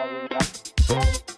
Tchau.